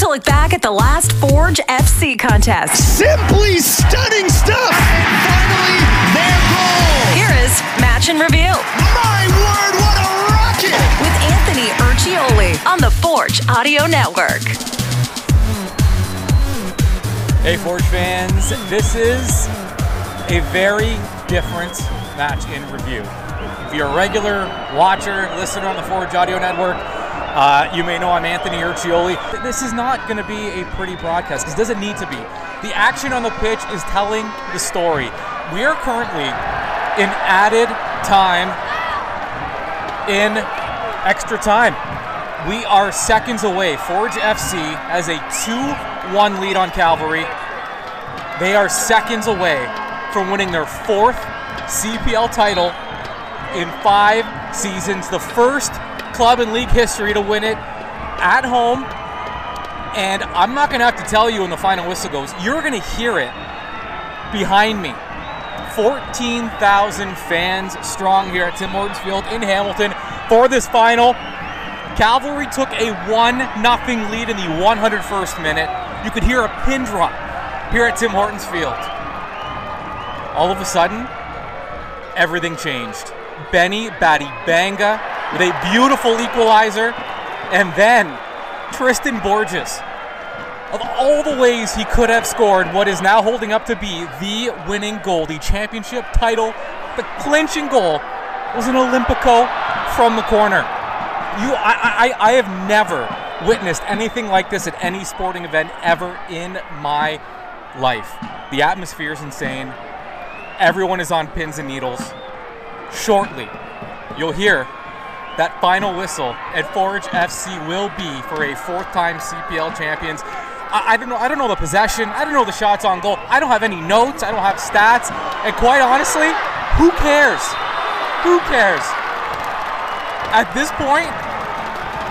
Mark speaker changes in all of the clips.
Speaker 1: to look back at the last Forge FC contest.
Speaker 2: Simply stunning stuff.
Speaker 3: And finally, their goal.
Speaker 1: Here is Match in Review.
Speaker 3: My word, what a rocket!
Speaker 1: With Anthony Urciuoli on the Forge Audio Network.
Speaker 4: Hey, Forge fans, this is a very different match in review. If you're a regular watcher, listener on the Forge Audio Network, uh, you may know I'm Anthony Urciuoli. This is not going to be a pretty broadcast because it doesn't need to be. The action on the pitch is telling the story. We are currently in added time, in extra time. We are seconds away. Forge FC has a 2 1 lead on Cavalry. They are seconds away from winning their fourth CPL title in five seasons. The first club in league history to win it at home. And I'm not going to have to tell you when the final whistle goes, you're going to hear it behind me. 14,000 fans strong here at Tim Hortons Field in Hamilton for this final. Cavalry took a 1 0 lead in the 101st minute. You could hear a pin drop here at Tim Hortons Field. All of a sudden, everything changed. Benny Batty Banga with a beautiful equalizer, and then Tristan Borges. Of all the ways he could have scored what is now holding up to be the winning goal, the championship title, the clinching goal, was an Olympico from the corner. You, I, I, I have never witnessed anything like this at any sporting event ever in my life. The atmosphere is insane. Everyone is on pins and needles. Shortly, you'll hear that final whistle at Forge FC will be for a fourth-time CPL champions. I, I, don't know. I don't know the possession. I don't know the shots on goal. I don't have any notes. I don't have stats. And quite honestly, who cares? Who cares? At this point,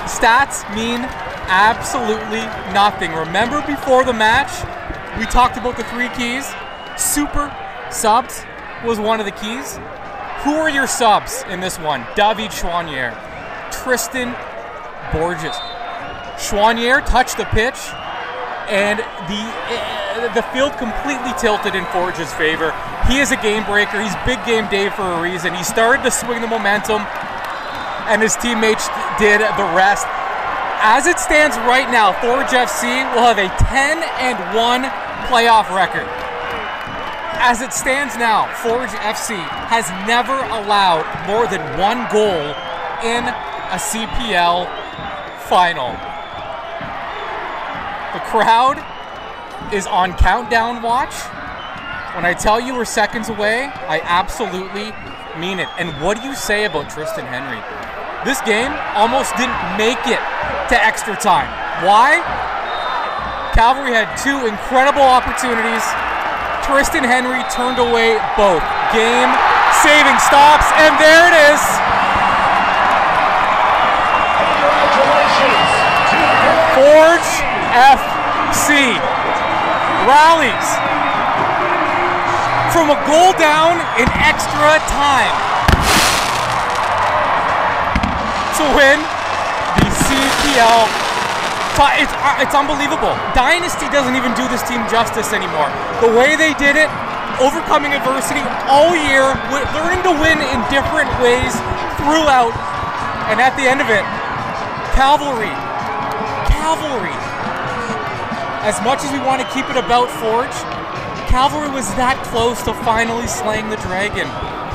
Speaker 4: stats mean absolutely nothing. Remember before the match, we talked about the three keys. Super subs was one of the keys. Who are your subs in this one? David Choiniere, Tristan Borges. Choiniere touched the pitch, and the uh, the field completely tilted in Forge's favor. He is a game breaker. He's big game day for a reason. He started to swing the momentum, and his teammates did the rest. As it stands right now, Forge FC will have a 10 and 1 playoff record. As it stands now, Forge FC has never allowed more than one goal in a CPL final. The crowd is on countdown watch. When I tell you we're seconds away, I absolutely mean it. And what do you say about Triston Henry? This game almost didn't make it to extra time. Why? Cavalry had two incredible opportunities Triston Henry turned away both. Game saving stops, and there it is. Forge FC rallies from a goal down in extra time to win the CPL it's, uh, it's unbelievable. Dynasty doesn't even do this team justice anymore. The way they did it, overcoming adversity all year, learning to win in different ways throughout, and at the end of it, cavalry. Cavalry. As much as we want to keep it about Forge, Cavalry was that close to finally slaying the dragon,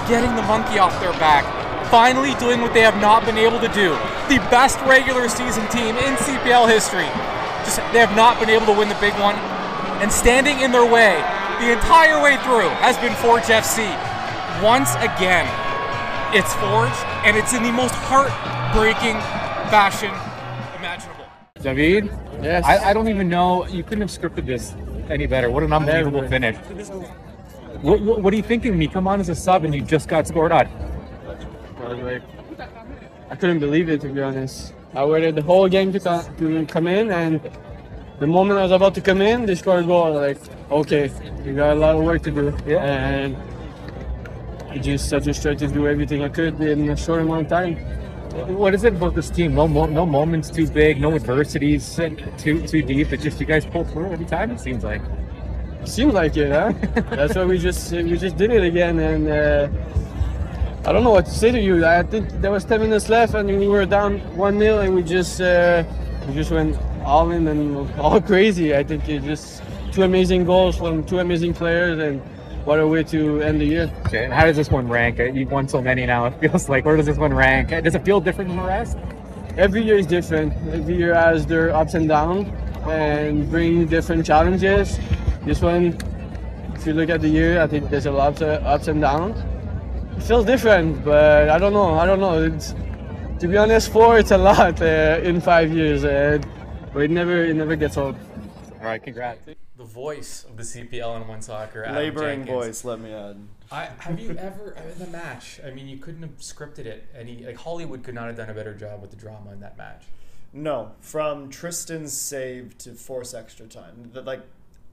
Speaker 4: getting the monkey off their back, finally doing what they have not been able to do the best regular season team in CPL history. Just they have not been able to win the big one, and standing in their way the entire way through has been Forge FC. Once again, it's Forge, and it's in the most heartbreaking fashion imaginable.
Speaker 5: David,
Speaker 6: yes,
Speaker 5: I, I don't even know. You couldn't have scripted this any better. What an unbelievable finish. What, what, what are you thinking of me? Come on as a sub, and you just got scored on.
Speaker 6: I was like, I couldn't believe it to be honest. I waited the whole game to come, to come in, and the moment I was about to come in, they scored a goal. Like, okay, we got a lot of work to do.
Speaker 5: Yeah.
Speaker 6: And I just I just tried to do everything I could in a short amount of time.
Speaker 5: What is it about this team? No, mo- no moments too big, no adversities too too deep. It's just you guys pull through every time. It seems like.
Speaker 6: Seems like it, huh? That's why we just we just did it again, and uh, I don't know what to say to you. I think there was 10 minutes left, and we were down one 0 and we just uh, we just went all in and all crazy. I think it just two amazing goals from two amazing players, and what a way to end the year.
Speaker 5: Okay, and how does this one rank? Uh, You've won so many now. It feels like. Where does this one rank? Uh, Does it feel different than the rest?
Speaker 6: Every year is different. Every year has their ups and downs, and bring different challenges. This one, if you look at the year, I think there's a lot of ups and downs. It feels different, but I don't know. I don't know. It's, to be honest, four it's a lot uh, in five years, uh, but it never it never gets old.
Speaker 5: All right, congrats.
Speaker 4: The voice of the CPL and One Soccer. Adam
Speaker 7: Laboring
Speaker 4: Jenkins.
Speaker 7: voice, let me add.
Speaker 4: I, have you ever in the match? I mean, you couldn't have scripted it. Any like Hollywood could not have done a better job with the drama in that match.
Speaker 7: No, from Tristan's save to force extra time. The, like,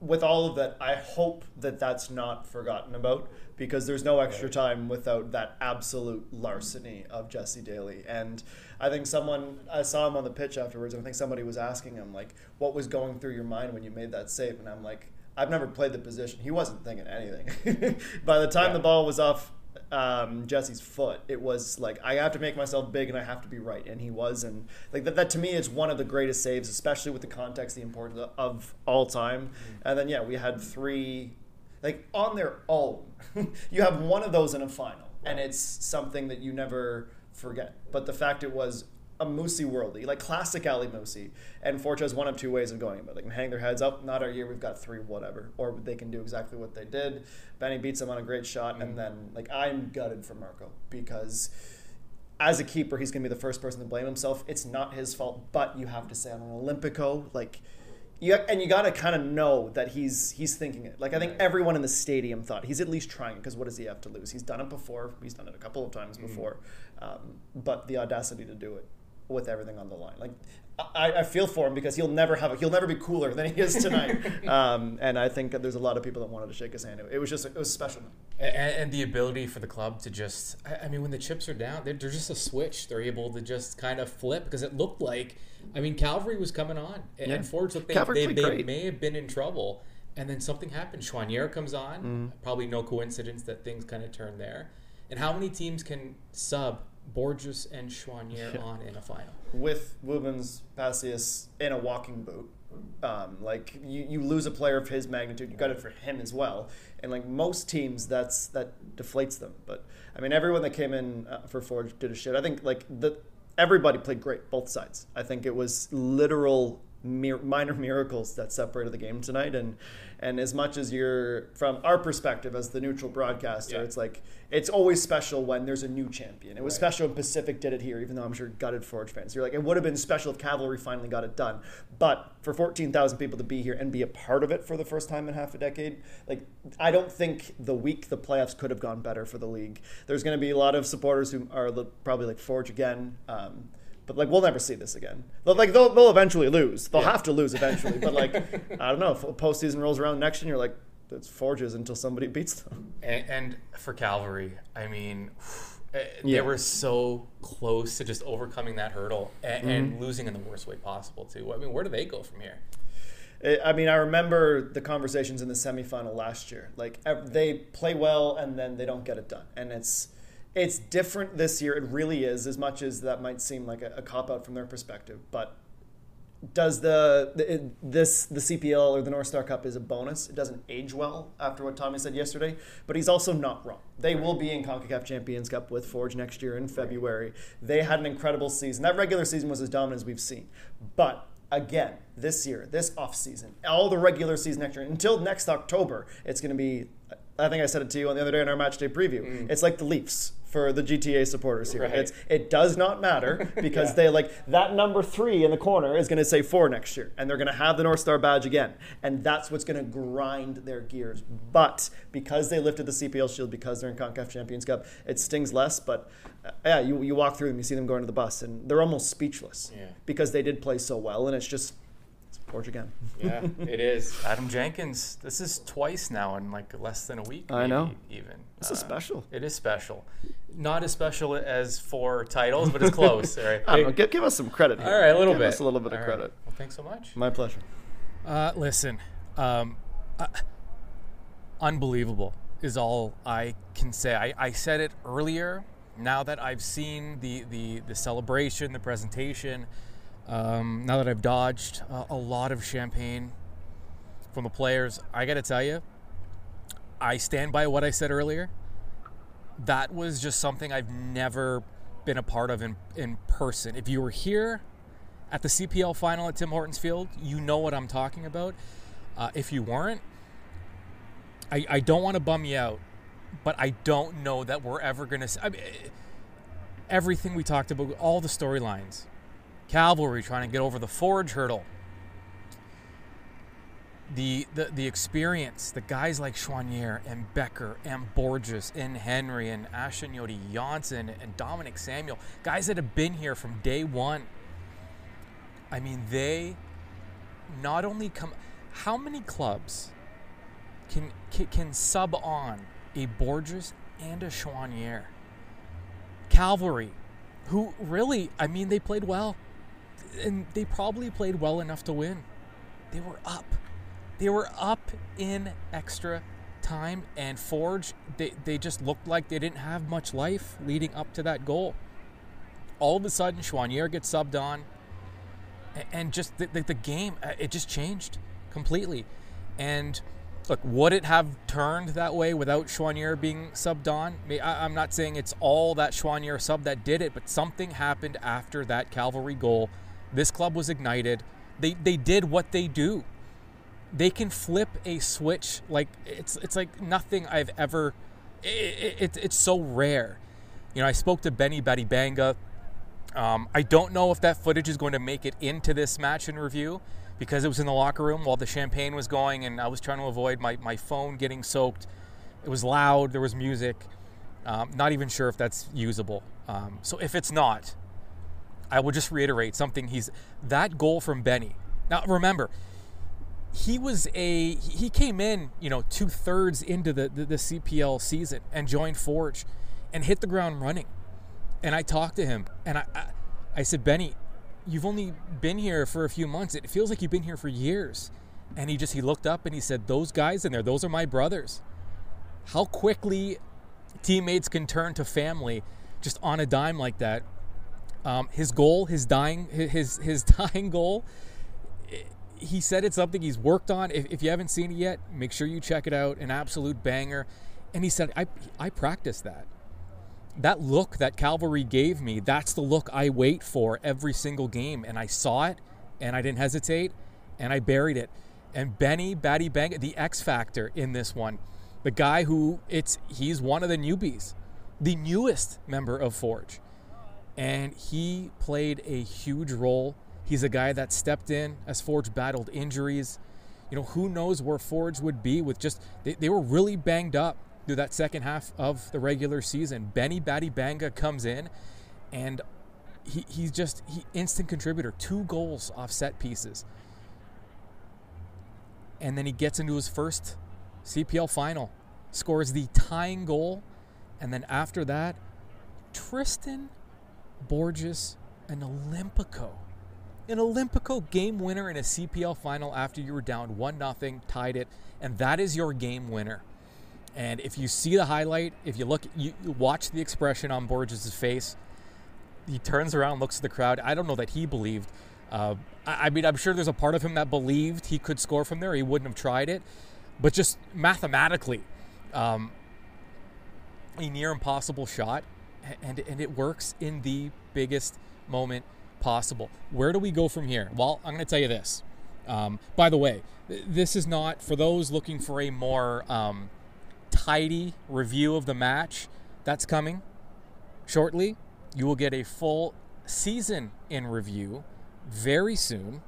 Speaker 7: with all of that, I hope that that's not forgotten about because there's no extra time without that absolute larceny of Jesse Daley. And I think someone, I saw him on the pitch afterwards, and I think somebody was asking him, like, what was going through your mind when you made that save? And I'm like, I've never played the position. He wasn't thinking anything. By the time the ball was off um, Jesse's foot, it was like I have to make myself big and I have to be right, and he was, and like that. That to me is one of the greatest saves, especially with the context, the importance of, of all time. And then yeah, we had three, like on their own. you have one of those in a final, and it's something that you never forget. But the fact it was a Musse worldly, like classic Ali Musse. And Forge has one of two ways of going about it. They can hang their heads up, not our year, we've got three, whatever. Or they can do exactly what they did. Benny beats them on a great shot, and then, like, I'm gutted for Marco because as a keeper, he's going to be the first person to blame himself. It's not his fault, but you have to say on an Olympico, like, you, and you got to kind of know that he's he's thinking it. Like I think everyone in the stadium thought he's at least trying because what does he have to lose? He's done it before. He's done it a couple of times before, um, but the audacity to do it with everything on the line, like I, I feel for him because he'll never have a, he'll never be cooler than he is tonight. um, and I think there's a lot of people that wanted to shake his hand. It was just it was special.
Speaker 4: And, and the ability for the club to just, I, I mean, when the chips are down, they're, they're just a switch. They're able to just kind of flip because it looked like, I mean, Cavalry was coming on, and,
Speaker 7: Yeah.
Speaker 4: and Forge looked they, they, they may have been in trouble, and then something happened. Choiniere comes on,
Speaker 7: Mm-hmm.
Speaker 4: probably no coincidence that things kind of turned there. And how many teams can sub Borges and Choiniere on in a final?
Speaker 7: with Woobens Pacius in a walking boot. Um, like you, you lose a player of his magnitude, you got it for him as well. And like most teams, that's that deflates them. But I mean, everyone that came in uh, for Forge did a shit. I think like the everybody played great, both sides. I think it was literal mir- minor miracles that separated the game tonight. And and as much as you're from our perspective as the neutral broadcaster,
Speaker 4: Yeah.
Speaker 7: it's like it's always special when there's a new champion. It was special when Pacific did it here, even though I'm sure gutted Forge fans. You're like, it would have been special if Cavalry finally got it done. But for 14,000 people to be here and be a part of it for the first time in half a decade, like I don't think the week the playoffs could have gone better for the league. There's going to be a lot of supporters who are probably like Forge again. Um, but like we'll never see this again. They'll, like they'll, they'll eventually lose. They'll have to lose eventually. But like I don't know. If postseason rolls around next year, you're like it's Forges until somebody beats them.
Speaker 4: And, and for Cavalry, I mean, eh,
Speaker 7: Yeah.
Speaker 4: they were so close to just overcoming that hurdle and, and losing in the worst way possible too. I mean, where do they go from here?
Speaker 7: I I mean, I remember the conversations in the semifinal last year. Like they play well and then they don't get it done, and it's it's different this year. It really is, as much as that might seem like a, a cop out from their perspective. But does the, the this the CPL or the North Star Cup is a bonus? It doesn't age well after what Tommy said yesterday, but he's also not wrong. They will be in Concacaf Champions Cup with Forge next year in February. They had an incredible season. That regular season was as dominant as we've seen, but again this year, this off season, all the regular season next year until next October, it's going to be. I think I said it to you on the other day in our match day preview. It's like the Leafs for the GTA supporters here.
Speaker 4: Right.
Speaker 7: It's it does not matter because they like that number three in the corner is going to say four next year, and they're going to have the North Star badge again, and that's what's going to grind their gears. But because they lifted the CPL shield, because they're in Concacaf Champions Cup, it stings less. But uh, yeah, you, you walk through them, you see them going to the bus, and they're almost speechless
Speaker 4: Yeah.
Speaker 7: because they did play so well, and it's just Forge again.
Speaker 4: Yeah, it is. Adam Jenkins. This is twice now in like less than a week.
Speaker 7: I know.
Speaker 4: Even
Speaker 7: This is special.
Speaker 4: It is special. Not as special as four titles, but it's close. All right.
Speaker 7: I don't know, give, give us some credit here.
Speaker 4: All right, a little
Speaker 7: give
Speaker 4: bit.
Speaker 7: us a little bit of
Speaker 4: All right.
Speaker 7: credit.
Speaker 4: Well, thanks so much.
Speaker 7: My pleasure.
Speaker 4: Uh, listen, um, uh, unbelievable is all I can say. I, I said it earlier. Now that I've seen the, the, the celebration, the presentation, um, now that I've dodged uh, a lot of champagne from the players, I got to tell you, I stand by what I said earlier. That was just something I've never been a part of in, in person. If you were here at the CPL final at Tim Hortons Field, you know what I'm talking about. Uh, if you weren't, I, I don't want to bum you out, but I don't know that we're ever going to. I mean, everything we talked about, all the storylines, Cavalry trying to get over the Forge hurdle, the, the the experience, the guys like Choiniere and Bekker and Borges and Henry and Ashton Yodi Janssen and Dominic Samuel, guys that have been here from day one. I mean, they not only come. How many clubs can can, can sub on a Borges and a Choiniere? Cavalry, who really, I mean, they played well, and they probably played well enough to win. They were up. They were up in extra time, and Forge, they, they just looked like they didn't have much life leading up to that goal. All of a sudden, Choiniere gets subbed on, and just the, the, the game, uh, it just changed completely. And look, would it have turned that way without Choiniere being subbed on? I- I'm not saying it's all that Choiniere sub that did it, but something happened after that Cavalry goal. This club was ignited. They, they did what they do they can flip a switch like it's it's like nothing I've ever. It, it, it's so rare. You know, I spoke to Béni Badibanga. Um, I don't know if that footage is going to make it into this match in review because it was in the locker room while the champagne was going, and I was trying to avoid my, my phone getting soaked. It was loud. There was music. Um, not even sure if that's usable. Um, so if it's not, I will just reiterate something. He's that goal from Benny. Now remember, he was a he came in you know two thirds into the, the, the CPL season and joined Forge and hit the ground running and I talked to him and I, I I said Benny you've only been here for a few months it feels like you've been here for years and he just he looked up and he said those guys in there those are my brothers how quickly teammates can turn to family just on a dime like that um, his goal his dying his his dying goal he said it's something he's worked on. If, if you haven't seen it yet, make sure you check it out. An absolute banger. And he said, I, I practiced that. That look that Cavalry gave me, that's the look I wait for every single game. And I saw it and I didn't hesitate and I buried it. And Benny Batty Bang, the X factor in this one, the guy who it's he's one of the newbies, the newest member of Forge. And he played a huge role He's a guy that stepped in as Forge battled injuries. You know, who knows where Forge would be with just, they, they were really banged up through that second half of the regular season. Béni Badibanga comes in and he, he's just, he instant contributor, two goals off set pieces. And then he gets into his first CPL final, scores the tying goal. And then after that, Tristan Borges an Olympico an Olympico game winner in a CPL final after you were down 1 0, tied it, and that is your game winner. And if you see the highlight, if you look, you, you watch the expression on Borges' face, he turns around, looks at the crowd. I don't know that he believed. Uh, I, I mean, I'm sure there's a part of him that believed he could score from there. He wouldn't have tried it. But just mathematically, um, a near impossible shot, and, and it works in the biggest moment possible. Where do we go from here? Well, I'm going to tell you this. Um, by the way, this is not for those looking for a more um, tidy review of the match. That's coming shortly. You will get a full season in review very soon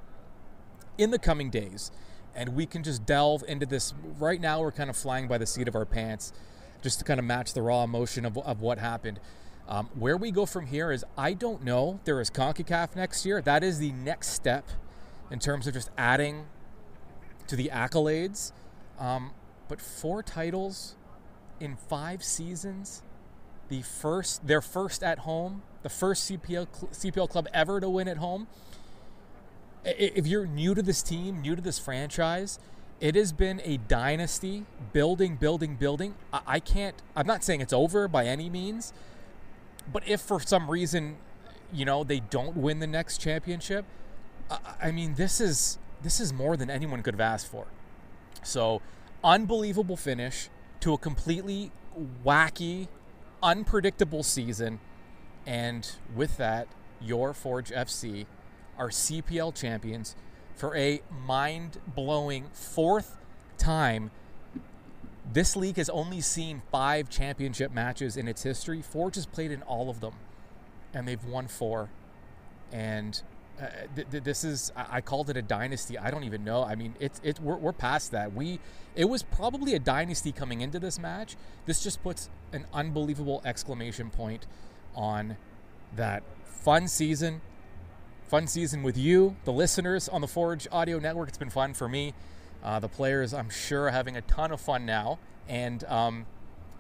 Speaker 4: in the coming days. And we can just delve into this. Right now, we're kind of flying by the seat of our pants just to kind of match the raw emotion of, of what happened. Um, where we go from here is I don't know. There is CONCACAF next year. That is the next step in terms of just adding to the accolades. Um, but four titles in five seasons, the first, their first at home, the first CPL CPL club ever to win at home. If you're new to this team, new to this franchise, it has been a dynasty building, building, building. I can't, I'm not saying it's over by any means, but if for some reason, you know, they don't win the next championship, I mean, this is this is more than anyone could have asked for. So, unbelievable finish to a completely wacky, unpredictable season. And with that, your Forge FC are CPL champions for a mind blowing fourth time. This league has only seen five championship matches in its history. Forge has played in all of them, and they've won four. And uh, th- th- this is I-, called it a dynasty. I don't even know. I mean, it's it we're, we're past that. We it was probably a dynasty coming into this match. This just puts an unbelievable exclamation point on that fun season. Fun season with you, the listeners on the Forge Audio Network. It's been fun for me. Uh, the players, I'm sure, are having a ton of fun now. And um,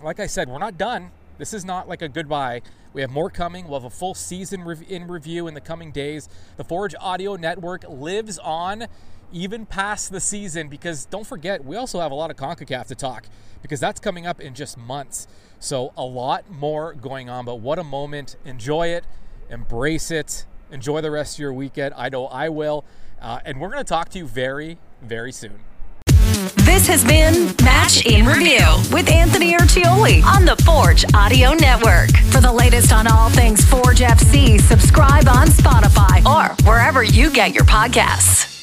Speaker 4: like I said, we're not done. This is not like a goodbye. We have more coming. We'll have a full season rev- in review in the coming days. The Forge Audio Network lives on even past the season because don't forget, we also have a lot of CONCACAF to talk because that's coming up in just months. So, a lot more going on, but what a moment. Enjoy it, embrace it, enjoy the rest of your weekend. I know I will. Uh, and we're going to talk to you very, very soon.
Speaker 1: This has been Match in Review with Anthony Urciuoli on the Forge Audio Network. For the latest on all things Forge FC, subscribe on Spotify or wherever you get your podcasts.